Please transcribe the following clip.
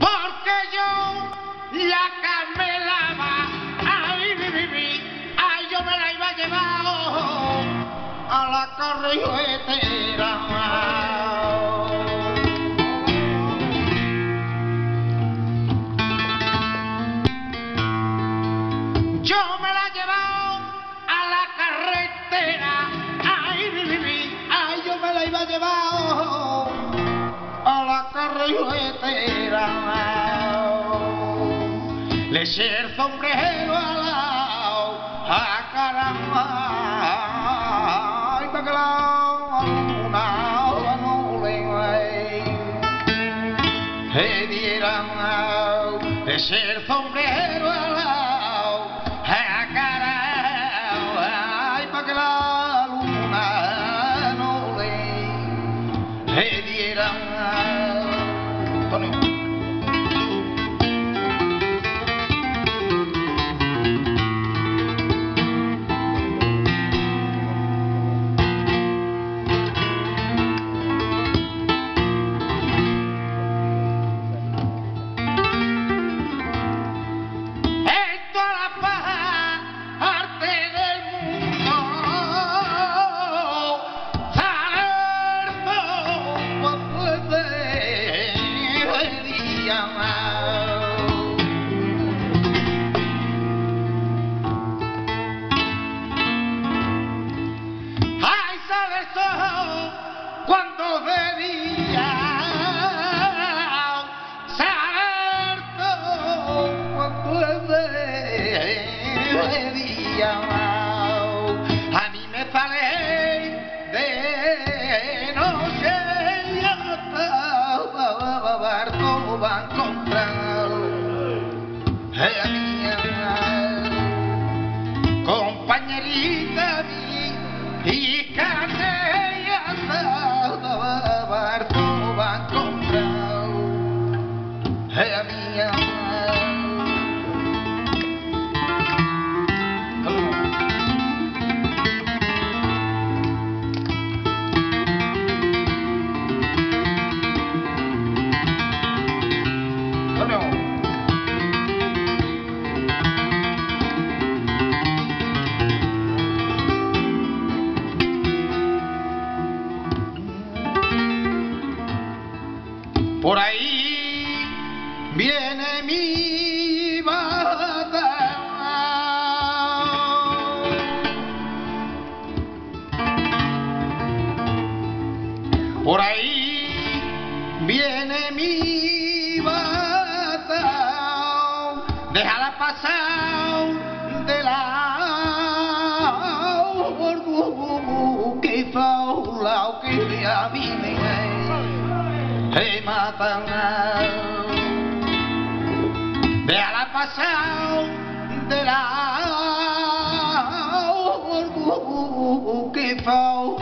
Porque yo la carmelaba, ay, mi, mi, mi, ay, yo me la iba a llevar a la carretera. Carretera. Le eché el sombrero al lado, a caramba, ay, pa' que la luna no le le dieran le eché el sombrero al día. A mí me sale de noche y hasta barco va a encontrar. Por ahí viene mi bata. Por ahí viene mi bata. Déjala pasar de la que faula que a mí me Hey, matan Déjala pasar de la que faula